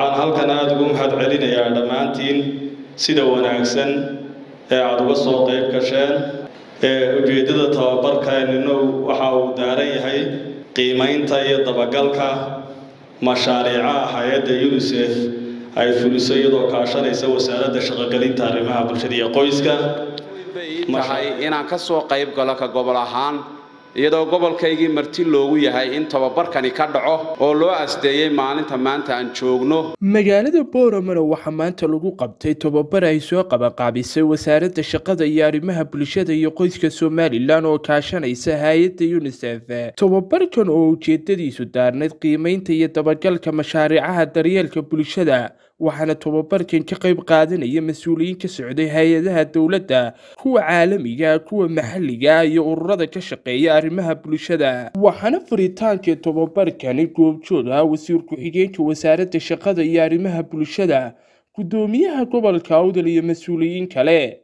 waxaan halkan aada ugu mahad celinayaa dhammaantiin sida wanaagsan ee aada uga soo qayb gasheen. Ujeeddada tababarkeeninu waxa uu daaran yahay qiimaynta iyo dabagalka mashaariicaha hay'adda unisef ay fuliso iyadoo kaashanaysa wasaaradda shaqogelinta arrimaha bulshada iyo qoyska. Tahay inaan ka soo qayb galo ka gobol ahaan iyadoo gobolkaygii marti loogu yahay in tababarkani ka dhaco oo loo asdeeyey maalinta maanta aan joogno. Magaalada booramana waxaa maanta lagu qabtay tababar ay soo qabanqaabisay wasaaradda shaqada iyo arrimaha bulshada iyo qoyska somalilan oo kaashanaysa hay'adda unisef tababarkan oo ujeedadiisu daarnayd qiimeynta iyo dabagalka mashaariicaha daryeelka bulshada waxaana tababarkan ka qayb qaadanaya mas'uuliyiin ka socday hay'adaha dowladda kuwa caalamiga kuwa maxalliga iyo ururada ka shaqeeya arrimaha bulshada. Waxaana furitaankii tababarkani goobjoog ah wasiir ku-xigeenka wasaaradda shaqada iyo arrimaha bulshada guddoomiyaha gobolka awdal iyo mas'uuliyiin kale.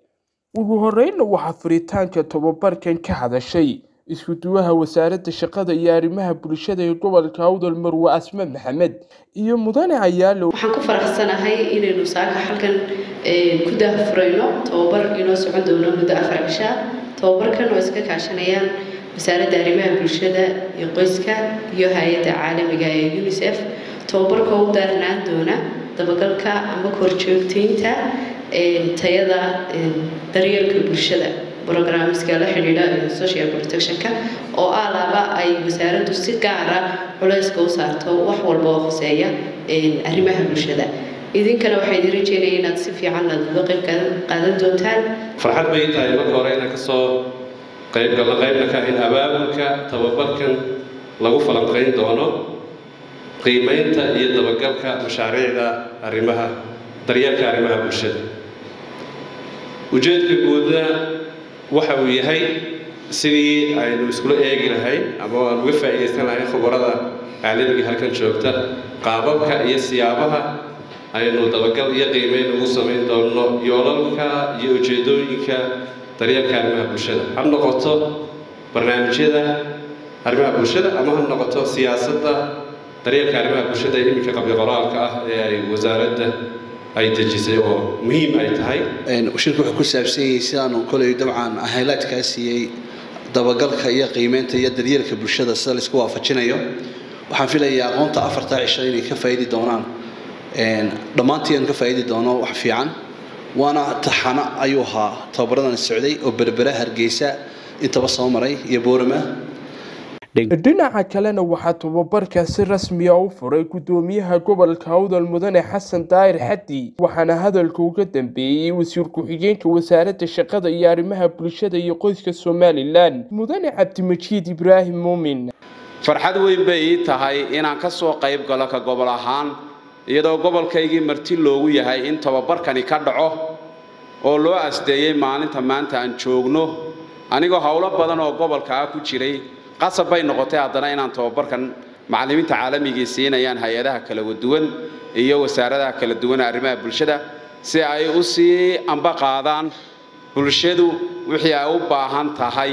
Ugu horeynna waxaa furitaanka tababarkan ka hadashay isku-duwaha wasaaradda shaqada iyo arrimaha bulshada ee gobolka awdal marwe asme maxamed iyo mudane cayaalo waxaan ku faraxsanahay inaynu saaka halkan ku daahfurayno tababar inoo socon doono muddo afar cishaa tababarkan oo iska kaashanayaan wasaaradda arrimaha bulshada iyo qoyska iyo hay'adda caalamiga ee unisef tababarka u daarnaan doona dabagalka ama korjoogteynta tayada daryeelka bulshada brogramska la xidhiidha social protectionka oo ah laba ay wasaaraddu si gaara culayska u saarto wax walba oo hoseeya arrimaha bulshada. Idinkana waxaa idin rajeynaya inaad si fiican aad uga qayb qaadan doontaan. Farxad bay tahay marka hore inaan ka soo qaybgalno qaybna ka ahayn abaabulka tababarkan lagu falanqayn doono qiimaynta iyo dabagalka mashaariicda arrimaha daryeelka arrimaha bulshada. Ujeedka guudna waxa uu yahay sidii aynu iskula eegi lahayn ama aan uga faa'iidaysan lahayn khubarada caalamiga halkan joogta qaababka iyo siyaabaha aynu dabagal iyo qiimeyn ugu samayn doonno yoolalka iyo ujeedooyinka daryeelka arrimaha bulshada. Ha noqoto barnaamijyada arrimaha bulshada ama ha noqoto siyaasadda daryeelka arrimaha bulshada ee iminka qabli qoraalka ah ee ay wasaaradda ay dejisay oo muhiim ay tahay. Shirka wuxuu ku saabsan yahay sidaanu kolay dabcan highlightkaa siiyey dabagalka iyo qiimeynta iyo daryeelka bulshada sida la isku waafajinayo. Waxaan filayaa aqoonta afartaa cisho inay ka faa'iidi doonaan. Dhammaantii aan ka faa'iidi doono wax fiican waana taxano ayuu ahaa. Tababaradan socday oo berbera hargeysa intaba soo maray iyo boorama dhinaca kalena waxaa tababarka si rasmiya u furay guddoomiyaha gobolka awdal mudane xasan daahir xaddi waxaana hadalka uga dambeeyey wasiir ku-xigeenka wasaaradda shaqada iyo arrimaha bulshada iyo qoyska somalilan mudane cabdimajiid ibraahim muumin. Farxad weyn bay ii tahay inaan ka soo qayb galo ka gobol ahaan iyadoo gobolkaygii marti loogu yahay in tababarkani ka dhaco oo loo asdeeyey maalinta maanta aan joogno anigoo howlo badan oo gobolka ah ku jiray qasab bay noqotay haddana inaan tababarkan macallimiinta caalamigii siinayaan hay'adaha kala duwan iyo wasaaradaha kala duwan ee arrimaha bulshada si ay u sii amba qaadaan bulshadu wixii ay u baahan tahay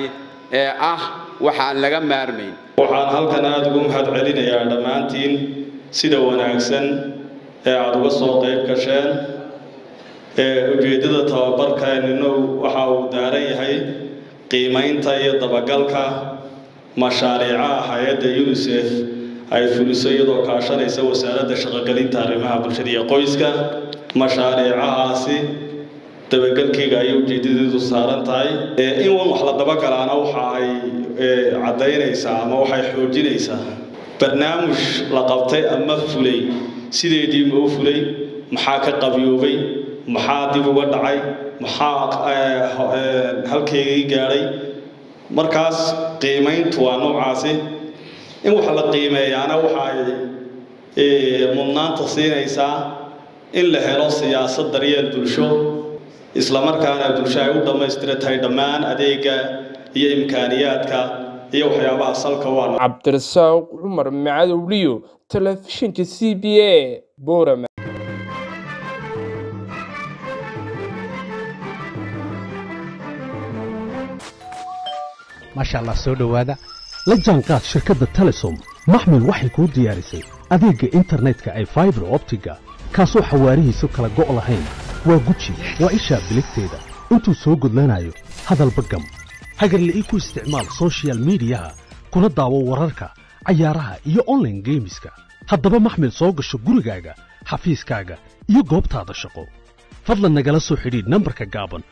ee ah waxaan laga maarmayn. Waxaan halkan aada ugu mahad celinayaa dhammaantiin sida wanaagsan ee aada uga soo qayb gasheen ujeeddada tababarkeeninu waxa uu daaran yahay qiimaynta iyo dabagalka mashaariicaha hay'adda unisef ay fuliso iyadoo kaashanaysa wasaaradda shaqogelinta arrimaha bulshada iyo qoyska. Mashaariicahaasi dabagelkeyga ayay ujeedadeedu saaran tahay. In wax la dabagalaana waxa ay caddaynaysaa ama waxay xoojinaysaa barnaamij la qabtay ama fulay. Sideediima u fulay maxaa ka qabyoobay maxaa dib uga dhacay maxaa halkeygii gaadhay markaas qiimayntu waa noocaasi. In wax la qiimeeyaana waxa ay mudnaanta siinaysaa in la helo siyaasad daryeel bulsho. Islamarkaana bulsho ay u dhammaystiran tahay dhammaan adeega iyo imkaaniyaadka iyo waxyaabaha salka waa cabdirasaaq cumar macadowliyo telefishinka c b a maasha allah soo dhowaada. La jaanqaad shirkadda telesom. Maxmil waxay kuu diyaarisay adeegga internetka ay faibar optiga kaasoo xawaarihiisu kala go' lahayn. Waa guji waa ishaa biligteeda. Intuu soo gudlanayo hadalba gam hagarla'ii ku isticmaal soshiyal miidiyaha kuna daawo wararka cayaaraha iyo onlaine geemiska haddaba maxmil soo gasho gurigaaga xafiiskaaga iyo goobtaada shaqo. Fadlan nagala soo xidhiidh nambarka gaaban